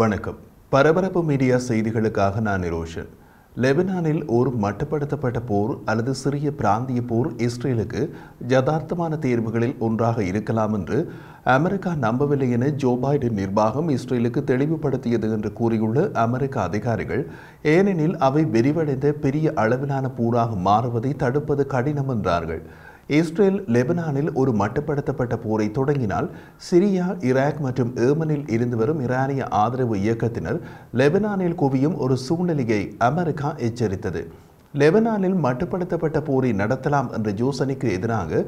வணக்கம். பரபரப்பு மீடியா செய்திகளுக்காக நான் நிரோஷன். லெபனானில் ஒரு மட்டுப்படுத்தப்பட்ட போர் அல்லது சிறிய பிராந்திய போர் இஸ்ரேலுக்கு யதார்த்தமான தேர்வுகளில் ஒன்றாக இருக்கலாம் என்று அமெரிக்கா நம்பவில்லை என ஜோ பைடன் நிர்வாகம் இஸ்ரேலுக்கு தெளிவுபடுத்தியது என்று கூறியுள்ள அமெரிக்க அதிகாரிகள் ஏனெனில் அவை விரிவடைந்த பெரிய அளவிலான போராக மாறுவதை தடுப்பது கடினம் என்றார்கள். இஸ்ரேல் லெபனானில் ஒரு மட்டுப்படுத்தப்பட்ட போரை தொடங்கினால் சிரியா இராக் மற்றும் ஏமனில் இருந்து வரும் இரானிய ஆதரவு இயக்கத்தினர் லெபனானில் குவியும் ஒரு சூழ்நிலையை அமெரிக்கா எச்சரித்தது. லெபனானில் மட்டுப்படுத்தப்பட்ட போரை நடத்தலாம் என்ற யோசனைக்கு எதிராக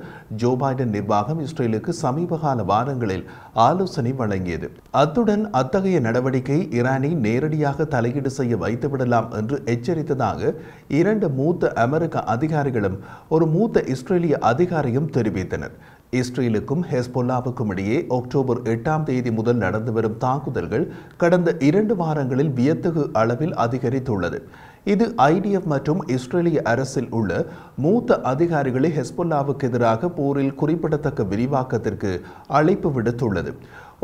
ஜோ பைடன் நிர்வாகம் இஸ்ரேலுக்கு சமீபகால வாரங்களில் ஆலோசனை வழங்கியது. அத்துடன் அத்தகைய நடவடிக்கை ஈரானை நேரடியாக தலையீடு செய்ய வைத்துவிடலாம் என்று எச்சரித்ததாக இரண்டு மூத்த அமெரிக்க அதிகாரிகளும் ஒரு மூத்த இஸ்ரேலிய அதிகாரியும் தெரிவித்தனர். இஸ்ரேலுக்கும் ஹெஸ்பொல்லாவுக்கும் இடையே அக்டோபர் எட்டாம் தேதி முதல் நடந்து வரும் தாக்குதல்கள் கடந்த இரண்டு வாரங்களில் வியத்தகு அளவில் அதிகரித்துள்ளது. இது ஐடிஎஃப் மற்றும் இஸ்ரேலிய அரசில் உள்ள மூத்த அதிகாரிகளை ஹெஸ்பொல்லாவுக்கு எதிராக போரில் குறிப்பிடத்தக்க விரிவாக்கத்திற்கு அழைப்பு விடுத்துள்ளது.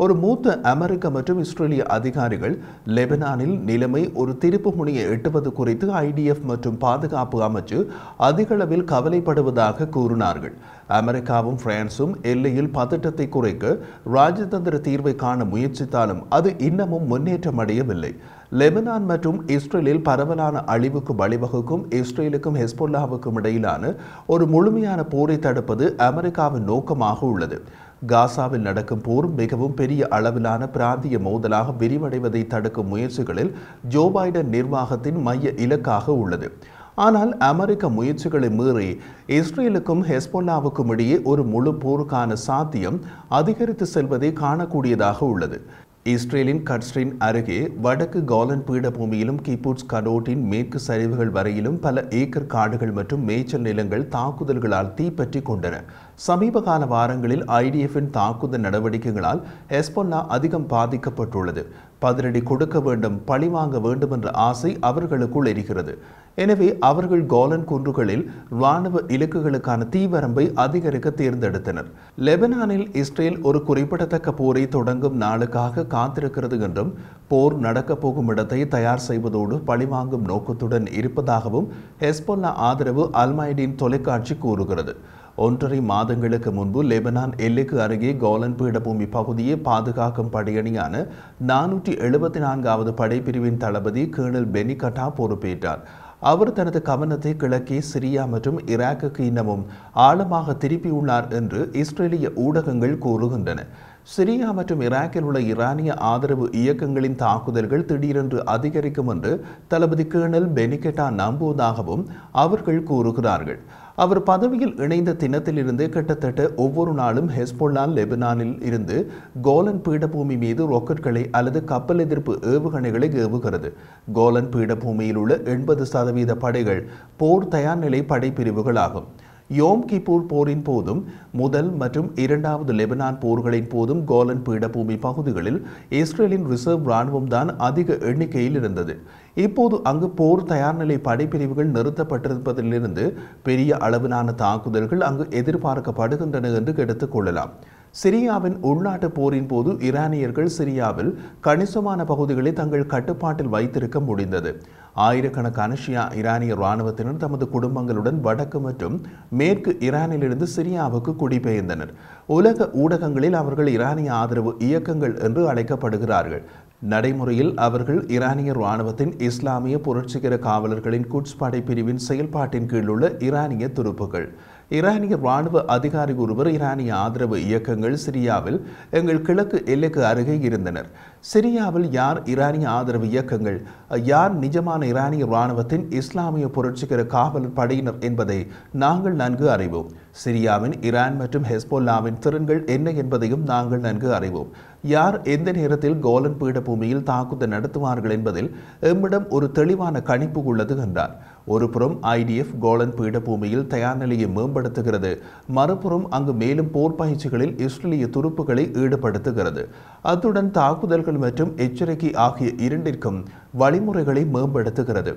ஒரு மூத்த அமெரிக்க மற்றும் இஸ்ரேலிய அதிகாரிகள் லெபனானில் நிலைமை ஒரு திருப்பு முனையை எட்டுவது குறித்து ஐடிஎஃப் மற்றும் பாதுகாப்பு அமைச்சு அதிகளவில் கவலைப்படுவதாக கூறினார்கள். அமெரிக்காவும் பிரான்சும் எல்லையில் பதட்டத்தை குறைக்க ராஜதந்திர தீர்வை காண முயற்சித்தாலும் அது இன்னமும் முன்னேற்றம் அடையவில்லை. லெபனான் மற்றும் இஸ்ரேலில் பரவலான அழிவுக்கு வழிவகுக்கும் இஸ்ரேலுக்கும் ஹெஸ்பொல்லாவுக்கும் இடையிலான ஒரு முழுமையான போரை தடுப்பது அமெரிக்காவின் நோக்கமாக உள்ளது. காசாவில் நடக்கும் போர் மிகவும் பெரிய அளவிலான பிராந்திய மோதலாக விரிவடைவதை தடுக்கும் முயற்சிகளில் ஜோ பைடன் நிர்வாகத்தின் மைய இலக்காக உள்ளது. ஆனால் அமெரிக்க முயற்சிகளை மீறி இஸ்ரேலுக்கும் ஹெஸ்பொல்லாவுக்கும் இடையே ஒரு முழு போருக்கான சாத்தியம் அதிகரித்து செல்வதை காணக்கூடியதாக உள்ளது. இஸ்ரேலின் கட்ஸ்ரின் அருகே வடக்கு கோலன் பீடபூமியிலும் கிபூட்ஸ் கடோட்டின் மேற்கு சரிவுகள் வரையிலும் பல ஏக்கர் காடுகள் மற்றும் மேய்ச்சல் நிலங்கள் தாக்குதல்களால் தீப்பற்றி கொண்டன. சமீப கால வாரங்களில் ஐடிஎஃப்பின் தாக்குதல் நடவடிக்கைகளால் ஹெஸ்பொல்லா அதிகம் பாதிக்கப்பட்டுள்ளது. பதிலடி கொடுக்க வேண்டும் பழி வாங்க வேண்டும் என்ற ஆசை அவர்களுக்குள் எரிகிறது. எனவே அவர்கள் கோலன் குன்றுகளில் இராணுவ இலக்குகளுக்கான தீவரம்பை அதிகரிக்க தேர்ந்தெடுத்தனர். லெபனானில் இஸ்ரேல் ஒரு குறிப்பிடத்தக்க போரை தொடங்கும் நாளுக்காக காத்திருக்கிறது என்றும் போர் நடக்கப் போகும் இடத்தை தயார் செய்வதோடு பழிவாங்கும் நோக்கத்துடன் இருப்பதாகவும் ஹெஸ்பொல்லா ஆதரவு அல்மைடின் தொலைக்காட்சி கூறுகிறது. ஒன்றரை மாதங்களுக்கு முன்பு லெபனான் எல்லைக்கு அருகே கோலன் பீடபூமி பகுதியை பாதுகாக்கும் படையணியான நானூற்றி எழுபத்தி நான்காவது படைப்பிரிவின் தளபதி கேர்னல் பெனிகட்டா பொறுப்பேற்றார். அவர் தனது கவனத்தை கிழக்கே சிரியா மற்றும் ஈராக்குக்கு இன்னமும் ஆழமாக திருப்பியுள்ளார் என்று இஸ்ரேலிய ஊடகங்கள் கூறுகின்றன. சிரியா மற்றும் ஈராக்கில் உள்ள ஈரானிய ஆதரவு இயக்கங்களின் தாக்குதல்கள் திடீரென்று அதிகரிக்கும் என்று தளபதி கேர்னல் பெனிகெட்டா நம்புவதாகவும் அவர்கள் கூறுகிறார்கள். அவர் பதவியில் இணைந்த தினத்திலிருந்து கிட்டத்தட்ட ஒவ்வொரு நாளும் ஹெஸ்பொல்லா லெபனானில் இருந்து கோலன் பீடபூமி மீது ராக்கெட்களை அல்லது கப்பல் எதிர்ப்பு ஏவுகணைகளை ஏவுகிறது. கோலன் பீடபூமியில் உள்ள எண்பது சதவீத படைகள் போர் தயார் நிலை படைப்பிரிவுகள் ஆகும் யோம் கிபூர் போரின் போதும் முதல் மற்றும் இரண்டாவது லெபனான் போர்களின் போதும் கோலன் பீடபூமி பகுதிகளில் இஸ்ரேலின் ரிசர்வ் ராணுவம் தான் அதிக எண்ணிக்கையில் இருந்தது. இப்போது அங்கு போர் தயார்நிலை படைப்பிரிவுகள் நிறுத்தப்பட்டிருப்பதிலிருந்து பெரிய அளவிலான தாக்குதல்கள் அங்கு எதிர்பார்க்கப்படுகின்றன என்று எடுத்துக் கொள்ளலாம். சிரியாவின் உள்நாட்டு போரின் போது ஈரானியர்கள் சிரியாவில் கணிசமான பகுதிகளை தங்கள் கட்டுப்பாட்டில் வைத்திருக்க முடிந்தது. ஆயிரக்கணக்கான ஷியா ஈரானிய இராணுவத்தினர் தமது குடும்பங்களுடன் வடக்கு மற்றும் மேற்கு ஈரானிலிருந்து சிரியாவுக்கு குடிபெயர்ந்தனர். உலக ஊடகங்களில் அவர்கள் ஈரானிய ஆதரவு இயக்கங்கள் என்று அழைக்கப்படுகிறார்கள். நடைமுறையில் அவர்கள் ஈரானிய இராணுவத்தின் இஸ்லாமிய புரட்சிகர காவலர்களின் குட்ஸ் படைப்பிரிவின் செயல்பாட்டின் கீழுள்ள ஈரானிய துருப்புகள். ஈரானிய ராணுவ அதிகாரி ஒருவர் ஈரானிய ஆதரவு இயக்கங்கள் சிரியாவில் எங்கள் கிழக்கு எல்லைக்கு அருகே இருந்தனர். சிரியாவில் யார் ஈரானிய ஆதரவு இயக்கங்கள்? யார் நிஜமான ஈரானிய ராணுவத்தின் இஸ்லாமிய புரட்சிகர காவலர் படையினர் என்பதை நாங்கள் நன்கு அறிவோம். சிரியாவின் ஈரான் மற்றும் ஹெஸ்போல்லாவின் திறன்கள் என்ன என்பதையும் நாங்கள் நன்கு அறிவோம். யார் எந்த நேரத்தில் கோலன் பீடபூமியில் தாக்குதல் நடத்துவார்கள் என்பதில் எம்மிடம் ஒரு தெளிவான கணிப்பு உள்ளது என்றார். ஒருபுறம் ஐடிஎஃப் கோலன் பீடபூமியில் தயார் நிலையை மேம்படுத்துகிறது. மறுபுறம் அங்கு மேலும் போர் பயிற்சிகளில் இஸ்ரேலிய துருப்புகளை ஈடுபடுத்துகிறது. அத்துடன் தாக்குதல்கள் மற்றும் எச்சரிக்கை ஆகிய இரண்டிற்கும் வழிமுறைகளை மேம்படுத்துகிறது.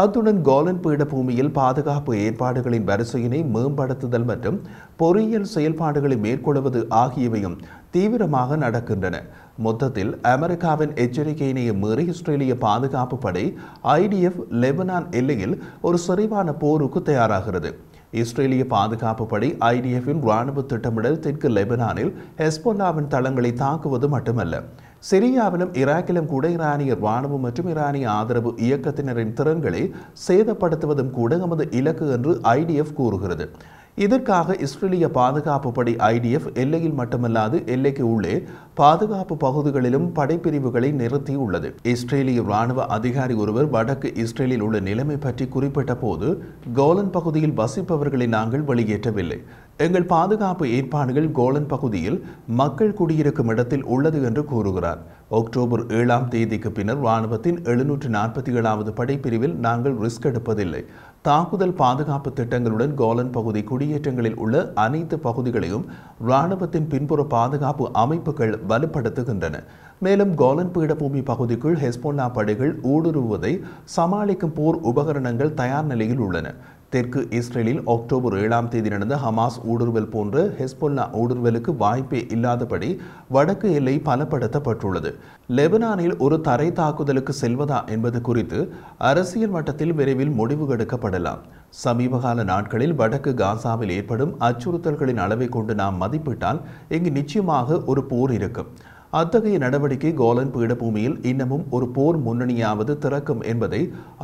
அத்துடன் கோலன் பீடபூமியில் பாதுகாப்பு ஏற்பாடுகளின் வரிசையினை மேம்படுத்துதல் மற்றும் பொறியியல் செயல்பாடுகளை மேற்கொள்வது ஆகியவையும் தீவிரமாக நடக்கின்றன. மொத்தத்தில் அமெரிக்காவின் எச்சரிக்கையினை மீறி இஸ்ரேலிய பாதுகாப்பு படை ஐடிஎஃப் லெபனான் எல்லையில் ஒரு செறிவான போருக்கு தயாராகிறது. இஸ்ரேலிய பாதுகாப்பு படை ஐடிஎஃபின் இராணுவ திட்டமிடல் தெற்கு லெபனானில் ஹெஸ்போல்லாவின் தளங்களை தாக்குவது மட்டுமல்ல. சிரியாவிலும் ஈராக்கிலும் கூட ஈரானிய ராணுவம் மற்றும் ஈரானிய ஆதரவு இயக்கத்தினரின் திறன்களை சேதப்படுத்துவதும் கூட நமது இலக்கு என்று ஐடிஎஃப் கூறுகிறது இதற்காக இஸ்ரேலிய பாதுகாப்பு படை ஐடிஎஃப் எல்லையில் மட்டுமல்லாது எல்லைக்கு உள்ளே பாதுகாப்பு பகுதிகளிலும் படைப்பிரிவுகளை நிறுத்தியுள்ளது. இஸ்ரேலிய ராணுவ அதிகாரி ஒருவர் வடக்கு இஸ்ரேலில் உள்ள நிலைமை பற்றி குறிப்பிட்ட போது கோலன் பகுதியில் வசிப்பவர்களை நாங்கள் வெளியேற்றவில்லை. எங்கள் பாதுகாப்பு ஏற்பாடுகள் கோலன் பகுதியில் மக்கள் குடியிருக்கும் இடத்தில் உள்ளது என்று கூறுகிறார். அக்டோபர் ஏழாம் தேதிக்கு பின்னர் ராணுவத்தின் எழுநூற்று நாற்பத்தி ஏழாவது படைப்பிரிவில் நாங்கள் ரிஸ்க் எடுப்பதில்லை. தாக்குதல் பாதுகாப்பு திட்டங்களுடன் கோலன் பகுதி குடியேற்றங்களில் உள்ள அனைத்து பகுதிகளையும் ராணுவத்தின் பின்புற பாதுகாப்பு அமைப்புகள் வலுப்படுத்துகின்றன. மேலும் கோலன் பீடபூமி பகுதிக்குள் ஹெஸ்போல்லா படைகள் ஊடுருவுவதை சமாளிக்கும் போர் உபகரணங்கள் தயார் நிலையில் உள்ளன. தெற்கு இஸ்ரேலில் அக்டோபர் ஏழாம் தேதி நடந்த ஹமாஸ் ஊடுருவல் போன்று ஹெஸ்பொல்லா ஊடுருவலுக்கு வாய்ப்பே இல்லாதபடி வடக்கு எல்லை பலப்படுத்தப்பட்டுள்ளது. லெபனானில் ஒரு தரை தாக்குதலுக்கு செல்வதா என்பது குறித்து அரசியல் மட்டத்தில் விரைவில் முடிவு எடுக்கப்படலாம். சமீபகால நாட்களில் வடக்கு காசாவில் ஏற்படும் அச்சுறுத்தல்களின் அளவை கொண்டு நாம் மதிப்பிட்டால் இங்கு நிச்சயமாக ஒரு போர் இருக்கும். அத்தகைய நடவடிக்கை கோலன் பீடபூமியில் இன்னமும் ஒரு போர் முன்னணியாவது திறக்கும் என்பதை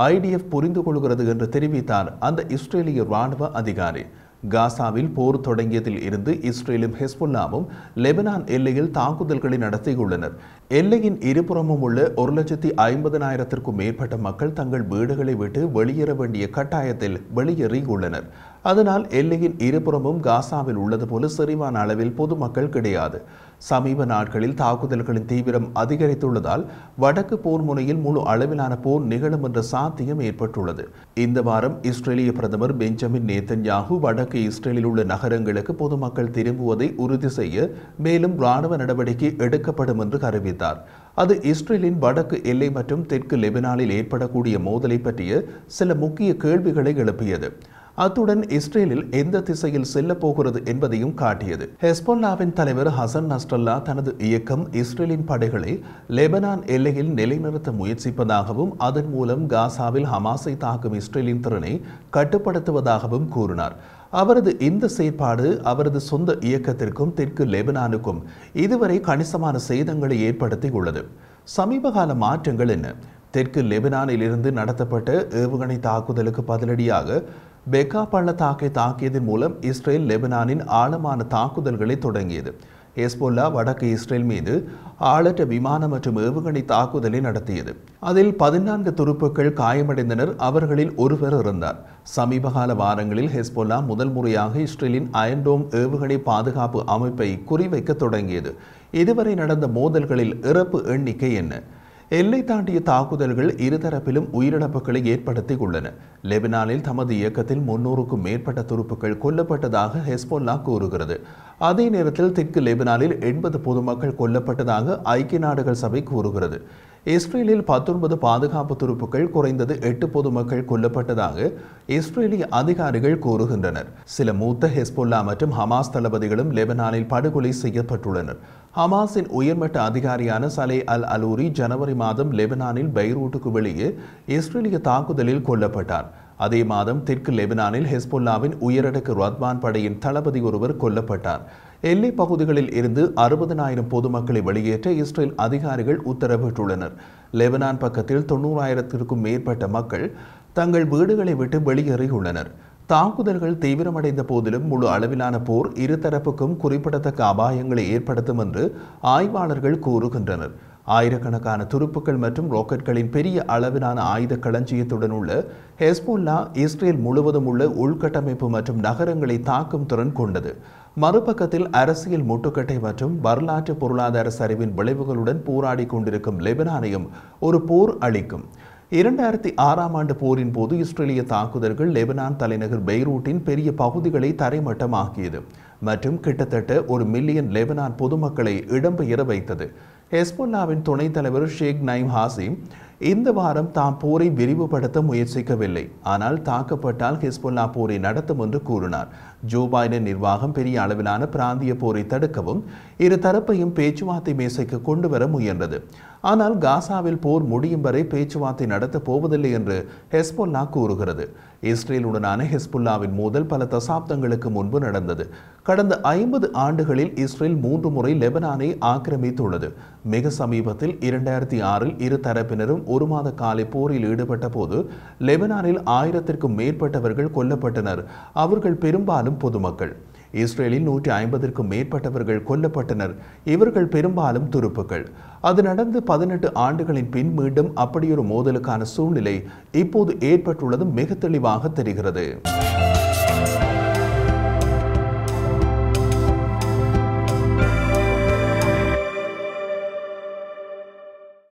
ஐடிஎஃப் புரிந்து கொள்கிறது என்று தெரிவித்தார் அந்த இஸ்ரேலிய ராணுவ அதிகாரி. காசாவில் போர் தொடங்கியதில் இருந்து இஸ்ரேலும் ஹெஸ்புல்லாவும் லெபனான் எல்லையில் தாக்குதல்களை நடத்தியுள்ளனர். எல்லையின் இருபுறமும் உள்ள ஒரு லட்சத்தி ஐம்பதனாயிரத்திற்கும் மேற்பட்ட மக்கள் தங்கள் வீடுகளை விட்டு வெளியேற வேண்டிய கட்டாயத்தில் வெளியேறியுள்ளனர். அதனால் எல்லையின் இருபுறமும் காசாவில் உள்ளது போல செறிவான அளவில் பொதுமக்கள் கிடையாது. சமீப நாட்களில் தாக்குதல்களின் தீவிரம் அதிகரித்துள்ளதால் வடக்கு போர் முனையில் முழு அளவிலான போர் நிகழும் என்ற சாத்தியம் ஏற்பட்டுள்ளது. இந்த வாரம் இஸ்ரேலிய பிரதமர் பெஞ்சமின் நேத்தன்யாகு வடக்கு இஸ்ரேலில் உள்ள நகரங்களுக்கு பொதுமக்கள் திரும்புவதை உறுதி செய்ய மேலும் ராணுவ நடவடிக்கை எடுக்கப்படும் என்று அறிவித்தார். அது இஸ்ரேலின் வடக்கு எல்லை மற்றும் தெற்கு லெபனானில் ஏற்படக்கூடிய மோதலை பற்றிய சில முக்கிய கேள்விகளை எழுப்பியது. அத்துடன் இஸ்ரேலில் எந்த திசையில் செல்ல போகிறது என்பதையும் காட்டியது. ஹெஸ்போல்லாவின் தலைவர் ஹசன் நஸ்ரல்லா தனது இயக்கம் இஸ்ரேலின் படைகளை லெபனான் எல்லையில் நிலைநிறுத்த முயற்சிப்பதாகவும் அதன் மூலம் காசாவில் ஹமாஸை தாக்கும் இஸ்ரேலின் திறனை கட்டுப்படுத்துவதாகவும் கூறினார். அவரது இந்த செயற்பாடு அவரது சொந்த இயக்கத்திற்கும் தெற்கு லெபனானுக்கும் இதுவரை கணிசமான சேதங்களை ஏற்படுத்தியுள்ளது. சமீபகால மாற்றங்கள் என்ன? தெற்கு லெபனானில் இருந்து நடத்தப்பட்ட ஏவுகணை தாக்குதலுக்கு பதிலடியாக பெக்கா பள்ளத்தாக்கை தாக்கியதன் மூலம் இஸ்ரேல் லெபனானின் ஆழமான தாக்குதல்களை தொடங்கியது. ஹெஸ்போல்லா வடக்கு இஸ்ரேல் மீது ஆளற்ற விமானம் மற்றும் ஏவுகணை தாக்குதலை நடத்தியது. அதில் பதினான்கு துருப்புக்கள் காயமடைந்தனர். அவர்களில் ஒருவர் இருந்தார் சமீபகால வாரங்களில் ஹெஸ்போல்லா முதல் முறையாக இஸ்ரேலின் அயன்டோம் ஏவுகணை பாதுகாப்பு அமைப்பை குறிவைக்க தொடங்கியது. இதுவரை நடந்த மோதல்களில் இறப்பு எண்ணிக்கை என்ன? எல்லை தாண்டிய தாக்குதல்கள் இருதரப்பிலும் உயிரிழப்புகளை ஏற்படுத்தி உள்ளன லெபனானில் தமது இயக்கத்தில் முன்னூறுக்கும் மேற்பட்ட துருப்புக்கள் கொல்லப்பட்டதாக ஹெஸ்போல்லா கூறுகிறது. அதே நேரத்தில் தெற்கு லெபனானில் எண்பது பொதுமக்கள் கொல்லப்பட்டதாக ஐக்கிய நாடுகள் சபை கூறுகிறது. இஸ்ரேலில் பத்தொன்பது பாதுகாப்பு துருப்புக்கள் குறைந்தது எட்டு பொதுமக்கள் கொல்லப்பட்டதாக இஸ்ரேலிய அதிகாரிகள் கூறுகின்றனர். சில மூத்த ஹெஸ்போல்லா மற்றும் ஹமாஸ் தளபதிகளும் லெபனானில் படுகொலை செய்யப்பட்டுள்ளனர். ஹமாஸின் உயர்மட்ட அதிகாரியான சலே அல் அலூரி ஜனவரி மாதம் லெபனானில் பைரூட்டுக்கு வெளியே இஸ்ரேலிய தாக்குதலில் கொல்லப்பட்டார். அதே மாதம் தெற்கு லெபனானில் ஹெஸ்பொல்லாவின் உயரடுக்கு ரத்வான் படையின் தளபதி ஒருவர் கொல்லப்பட்டார். எல்லை பகுதிகளில் இருந்து அறுபதனாயிரம் பொதுமக்களை வெளியேற்ற இஸ்ரேல் அதிகாரிகள் உத்தரவிட்டுள்ளனர். லெபனான் பக்கத்தில் தொண்ணூறாயிரத்திற்கும் மேற்பட்ட மக்கள் தங்கள் வீடுகளை விட்டு வெளியேறியுள்ளனர். தாக்குதல்கள் தீவிரமடைந்த போதிலும் முழு அளவிலான போர் இருதரப்புக்கும் குறிப்பிடத்தக்க அபாயங்களை ஏற்படுத்தும் என்று ஆய்வாளர்கள் கூறுகின்றனர். ஆயிரக்கணக்கான துருப்புக்கள் மற்றும் ராக்கெட்களின் பெரிய அளவிலான ஆயுத களஞ்சியத்துடன் உள்ள ஹெஸ்போல்லா இஸ்ரேல் முழுவதும் உள்ள உள்கட்டமைப்பு மற்றும் நகரங்களை தாக்கும் திறன் கொண்டது. மறுபக்கத்தில் அரசியல் முட்டுக்கட்டை மற்றும் வரலாற்று பொருளாதார சரிவின் விளைவுகளுடன் போராடி கொண்டிருக்கும் லெபனானையும் ஒரு போர் அளிக்கும். இரண்டாயிரத்தி ஆறாம் ஆண்டு போரின் போது இஸ்ரேலிய தாக்குதல்கள் லெபனான் தலைநகர் பெய்ரூட்டின் பெரிய பகுதிகளை தரைமட்டமாக்கியது மற்றும் கிட்டத்தட்ட ஒரு மில்லியன் லெபனான் பொதுமக்களை இடம்பெயர வைத்தது. ஹெஸ்பொல்லாவின் துணைத் தலைவர் ஷேக் நைம் ஹாசிம் இந்த வாரம் தாம் போரை விரிவுபடுத்த முயற்சிக்கவில்லை. ஆனால் தாக்கப்பட்டால் ஹிஸ்புல்லா போரை நடத்தும் என்று கூறினார். ஜோ பைடன் நிர்வாகம் பெரிய அளவிலான பிராந்திய போரை தடுக்கவும் இரு தரப்பையும் பேச்சுவார்த்தை மேசைக்கு கொண்டு வர முயன்றது. ஆனால் காசாவில் போர் முடியும் வரை பேச்சுவார்த்தை நடத்தப் போவதில்லை என்று ஹெஸ்பொல்லா கூறுகிறது. இஸ்ரேலுடனான ஹெஸ்புல்லாவின் மோதல் பல தசாப்தங்களுக்கு முன்பு நடந்தது. கடந்த ஐம்பது ஆண்டுகளில் இஸ்ரேல் மூன்று முறை லெபனானை ஆக்கிரமித்துள்ளது. மிக சமீபத்தில் இரண்டாயிரத்தி ஆறில் இரு தரப்பினரும் ஒரு மாத காலை போரில் ஈடுபட்ட போது லெபனானில் ஆயிரத்திற்கும் மேற்பட்டவர்கள் கொல்லப்பட்டனர். அவர்கள் பெரும்பாலும் பொதுமக்கள். இஸ்ரேலில் நூற்றி ஐம்பதற்கும் மேற்பட்டவர்கள் கொல்லப்பட்டனர். இவர்கள் பெரும்பாலும் துருப்புக்கள். அது நடந்து பதினெட்டு ஆண்டுகளின் பின் மீண்டும் அப்படியொரு மோதலுக்கான சூழ்நிலை இப்போது ஏற்பட்டுள்ளது மிக தெளிவாக தெரிகிறது.